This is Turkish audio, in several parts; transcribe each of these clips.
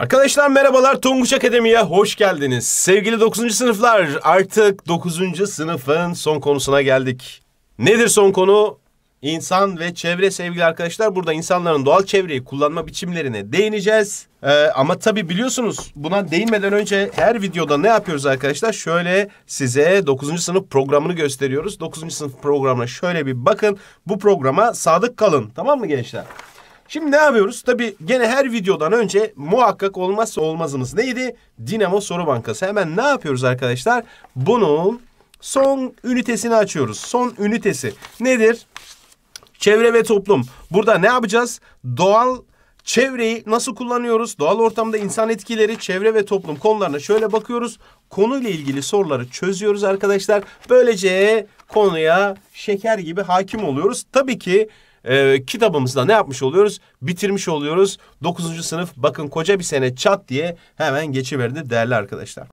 Arkadaşlar merhabalar Tonguç Akademi'ye hoş geldiniz. Sevgili 9. sınıflar artık 9. sınıfın son konusuna geldik. Nedir son konu? İnsan ve çevre sevgili arkadaşlar. Burada insanların doğal çevreyi kullanma biçimlerine değineceğiz. Ee, ama tabii biliyorsunuz buna değinmeden önce her videoda ne yapıyoruz arkadaşlar? Şöyle size 9. sınıf programını gösteriyoruz. 9. sınıf programına şöyle bir bakın. Bu programa sadık kalın. Tamam mı gençler? Şimdi ne yapıyoruz? Tabii gene her videodan önce muhakkak olmazsa olmazımız neydi? Dinamo Soru Bankası. Hemen ne yapıyoruz arkadaşlar? Bunun son ünitesini açıyoruz. Son ünitesi nedir? Çevre ve toplum. Burada ne yapacağız? Doğal çevreyi nasıl kullanıyoruz? Doğal ortamda insan etkileri, çevre ve toplum konularına şöyle bakıyoruz. Konuyla ilgili soruları çözüyoruz arkadaşlar. Böylece konuya şeker gibi hakim oluyoruz. Tabii ki e, kitabımızda ne yapmış oluyoruz? Bitirmiş oluyoruz. 9. sınıf bakın koca bir sene çat diye hemen geçiverdi değerli arkadaşlar.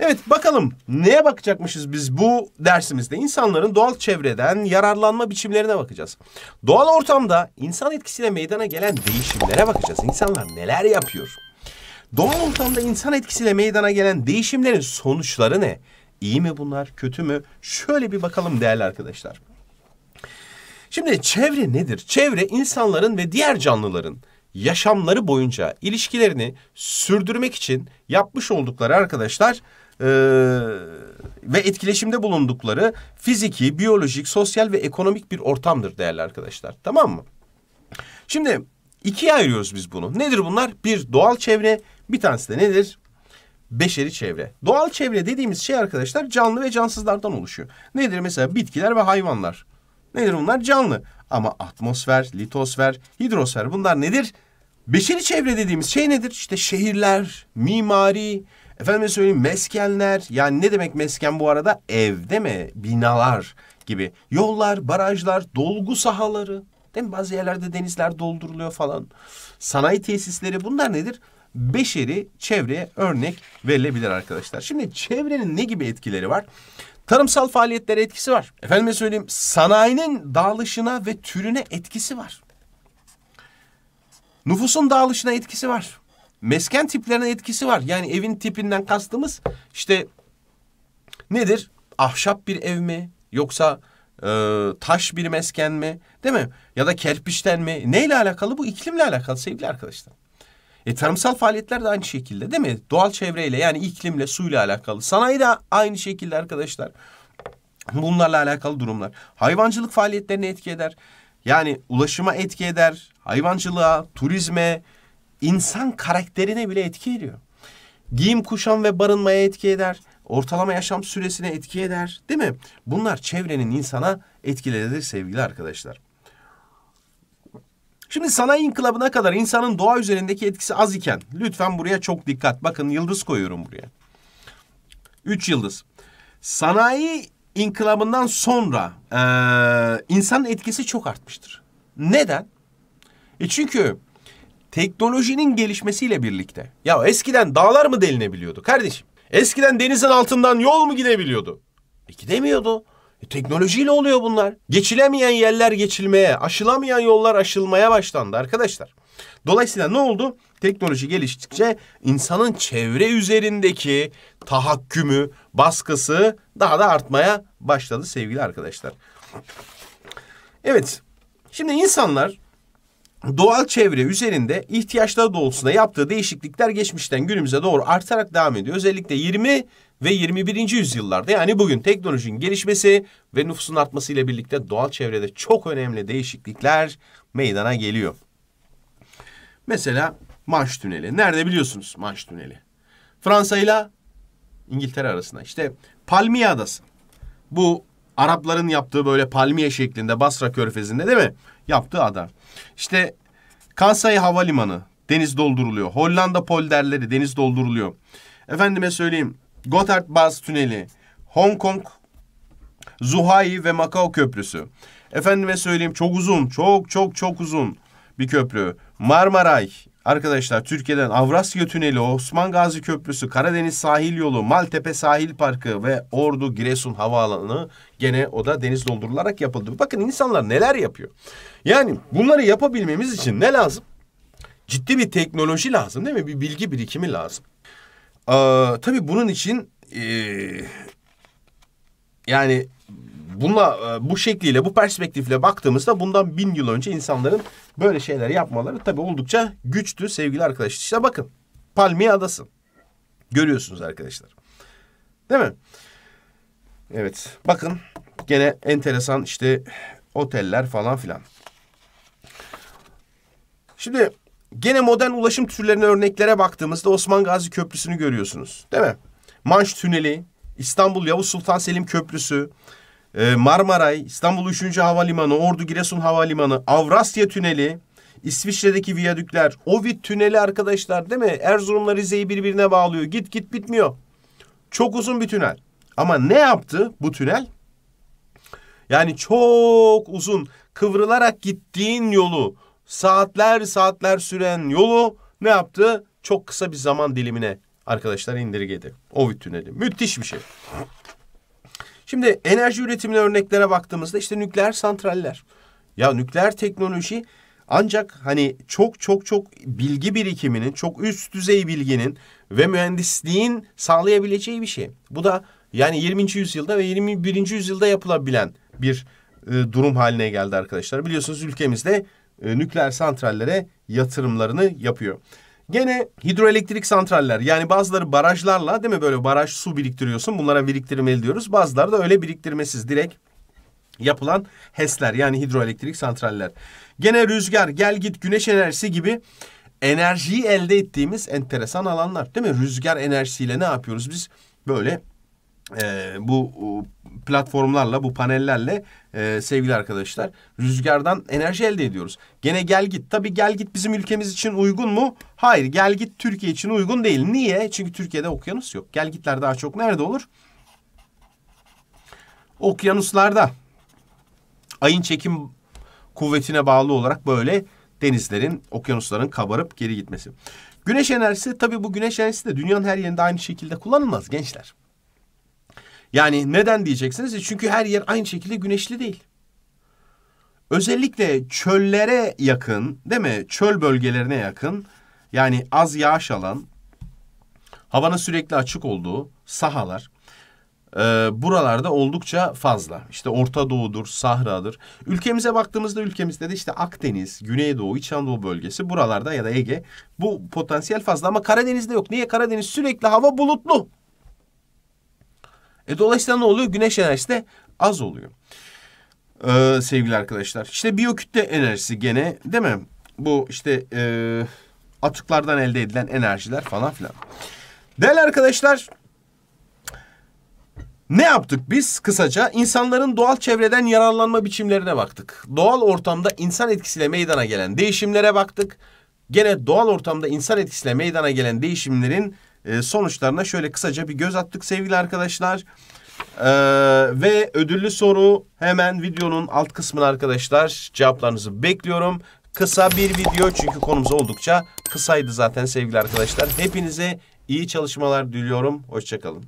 Evet bakalım neye bakacakmışız biz bu dersimizde? İnsanların doğal çevreden yararlanma biçimlerine bakacağız. Doğal ortamda insan etkisiyle meydana gelen değişimlere bakacağız. İnsanlar neler yapıyor? Doğal ortamda insan etkisiyle meydana gelen değişimlerin sonuçları ne? İyi mi bunlar, kötü mü? Şöyle bir bakalım değerli arkadaşlar. Şimdi çevre nedir? Çevre insanların ve diğer canlıların yaşamları boyunca ilişkilerini sürdürmek için yapmış oldukları arkadaşlar e, ve etkileşimde bulundukları fiziki, biyolojik, sosyal ve ekonomik bir ortamdır değerli arkadaşlar. Tamam mı? Şimdi ikiye ayırıyoruz biz bunu. Nedir bunlar? Bir doğal çevre, bir tanesi de nedir? Beşeri çevre. Doğal çevre dediğimiz şey arkadaşlar canlı ve cansızlardan oluşuyor. Nedir mesela bitkiler ve hayvanlar. Nedir bunlar? Canlı. Ama atmosfer, litosfer, hidrosfer bunlar nedir? Beşeri çevre dediğimiz şey nedir? İşte şehirler, mimari, efendim söyleyeyim meskenler. Yani ne demek mesken bu arada? Ev değil mi? Binalar gibi. Yollar, barajlar, dolgu sahaları. Değil mi? Bazı yerlerde denizler dolduruluyor falan. Sanayi tesisleri bunlar nedir? Beşeri çevreye örnek verilebilir arkadaşlar. Şimdi çevrenin ne gibi etkileri var? Tarımsal faaliyetlere etkisi var. Efendime söyleyeyim sanayinin dağılışına ve türüne etkisi var. Nüfusun dağılışına etkisi var. Mesken tiplerine etkisi var. Yani evin tipinden kastımız işte nedir? Ahşap bir ev mi? Yoksa e, taş bir mesken mi? Değil mi? Ya da kerpiçten mi? Neyle alakalı? Bu iklimle alakalı sevgili arkadaşlar. E, tarımsal faaliyetler de aynı şekilde değil mi? Doğal çevreyle yani iklimle, suyla alakalı. Sanayi de aynı şekilde arkadaşlar. Bunlarla alakalı durumlar. Hayvancılık faaliyetlerine etki eder. Yani ulaşıma etki eder. Hayvancılığa, turizme, insan karakterine bile etki ediyor. Giyim, kuşam ve barınmaya etki eder. Ortalama yaşam süresine etki eder. Değil mi? Bunlar çevrenin insana etkileridir sevgili arkadaşlar. Şimdi sanayi inkılabına kadar insanın doğa üzerindeki etkisi az iken lütfen buraya çok dikkat. Bakın yıldız koyuyorum buraya. Üç yıldız. Sanayi inkılabından sonra e, insanın etkisi çok artmıştır. Neden? E çünkü teknolojinin gelişmesiyle birlikte. Ya eskiden dağlar mı delinebiliyordu kardeşim? Eskiden denizin altından yol mu gidebiliyordu? E gidemiyordu. E, teknolojiyle oluyor bunlar. Geçilemeyen yerler geçilmeye, aşılamayan yollar aşılmaya başlandı arkadaşlar. Dolayısıyla ne oldu? Teknoloji geliştikçe insanın çevre üzerindeki tahakkümü, baskısı daha da artmaya başladı sevgili arkadaşlar. Evet, şimdi insanlar doğal çevre üzerinde ihtiyaçları doğrultusunda yaptığı değişiklikler geçmişten günümüze doğru artarak devam ediyor. Özellikle 20 ve 21. yüzyıllarda yani bugün teknolojinin gelişmesi ve nüfusun artması ile birlikte doğal çevrede çok önemli değişiklikler meydana geliyor. Mesela Manş Tüneli. Nerede biliyorsunuz Manş Tüneli? Fransa ile İngiltere arasında. İşte Palmiye Adası. Bu Arapların yaptığı böyle palmiye şeklinde Basra Körfezi'nde değil mi? Yaptığı ada. İşte Kansai Havalimanı deniz dolduruluyor. Hollanda polderleri deniz dolduruluyor. Efendime söyleyeyim Gotthard Baz Tüneli, Hong Kong, Zuhai ve Macau Köprüsü. Efendime söyleyeyim çok uzun, çok çok çok uzun bir köprü. Marmaray, Arkadaşlar Türkiye'den Avrasya Tüneli, Osman Gazi Köprüsü, Karadeniz Sahil Yolu, Maltepe Sahil Parkı ve Ordu Giresun Havaalanı gene o da deniz doldurularak yapıldı. Bakın insanlar neler yapıyor. Yani bunları yapabilmemiz için ne lazım? Ciddi bir teknoloji lazım değil mi? Bir bilgi birikimi lazım. Ee, tabii bunun için ee, yani bununla e, bu şekliyle bu perspektifle baktığımızda bundan bin yıl önce insanların böyle şeyler yapmaları tabii oldukça güçtü sevgili arkadaşlar. İşte bakın Palmiye Adası görüyorsunuz arkadaşlar. Değil mi? Evet bakın gene enteresan işte oteller falan filan. Şimdi gene modern ulaşım türlerine örneklere baktığımızda Osman Gazi Köprüsü'nü görüyorsunuz. Değil mi? Manş Tüneli, İstanbul Yavuz Sultan Selim Köprüsü, e, Marmaray, İstanbul 3. Havalimanı, Ordu Giresun Havalimanı, Avrasya Tüneli, İsviçre'deki viyadükler, Ovid Tüneli arkadaşlar değil mi? Erzurum'la Rize'yi birbirine bağlıyor. Git git bitmiyor. Çok uzun bir tünel. Ama ne yaptı bu tünel? Yani çok uzun kıvrılarak gittiğin yolu, saatler saatler süren yolu ne yaptı? Çok kısa bir zaman dilimine arkadaşlar indirgedi. Ovid Tüneli. Müthiş bir şey. Şimdi enerji üretimine örneklere baktığımızda işte nükleer santraller. Ya nükleer teknoloji ancak hani çok çok çok bilgi birikiminin, çok üst düzey bilginin ve mühendisliğin sağlayabileceği bir şey. Bu da yani 20. yüzyılda ve 21. yüzyılda yapılabilen bir e, durum haline geldi arkadaşlar. Biliyorsunuz ülkemizde e, nükleer santrallere yatırımlarını yapıyor. Gene hidroelektrik santraller yani bazıları barajlarla değil mi böyle baraj su biriktiriyorsun bunlara biriktirmeli diyoruz. Bazıları da öyle biriktirmesiz direkt yapılan HES'ler yani hidroelektrik santraller. Gene rüzgar, gel git, güneş enerjisi gibi enerjiyi elde ettiğimiz enteresan alanlar değil mi? Rüzgar enerjisiyle ne yapıyoruz biz? Böyle e, bu platformlarla, bu panellerle e, sevgili arkadaşlar rüzgardan enerji elde ediyoruz. Gene gel git. Tabii gel git bizim ülkemiz için uygun mu? Hayır gel git Türkiye için uygun değil. Niye? Çünkü Türkiye'de okyanus yok. Gel gitler daha çok nerede olur? Okyanuslarda. Ayın çekim kuvvetine bağlı olarak böyle denizlerin, okyanusların kabarıp geri gitmesi. Güneş enerjisi tabii bu güneş enerjisi de dünyanın her yerinde aynı şekilde kullanılmaz gençler. Yani neden diyeceksiniz? E, çünkü her yer aynı şekilde güneşli değil. Özellikle çöllere yakın, değil mi? Çöl bölgelerine yakın, yani az yağış alan, havanın sürekli açık olduğu sahalar, e, buralarda oldukça fazla. İşte Orta Doğu'dur, Sahra'dır. Ülkemize baktığımızda ülkemizde de işte Akdeniz, Güneydoğu, İç Anadolu bölgesi buralarda ya da Ege bu potansiyel fazla ama Karadeniz'de yok. Niye? Karadeniz sürekli hava bulutlu. E dolayısıyla ne oluyor? Güneş enerjisi de az oluyor. Ee, sevgili arkadaşlar. İşte biyokütle enerjisi gene değil mi? Bu işte e, atıklardan elde edilen enerjiler falan filan. Değerli arkadaşlar ne yaptık biz kısaca? İnsanların doğal çevreden yararlanma biçimlerine baktık. Doğal ortamda insan etkisiyle meydana gelen değişimlere baktık. Gene doğal ortamda insan etkisiyle meydana gelen değişimlerin e, sonuçlarına şöyle kısaca bir göz attık sevgili arkadaşlar. Ee, ve ödüllü soru hemen videonun alt kısmına arkadaşlar cevaplarınızı bekliyorum. Kısa bir video çünkü konumuz oldukça kısaydı zaten sevgili arkadaşlar. Hepinize iyi çalışmalar diliyorum. Hoşçakalın.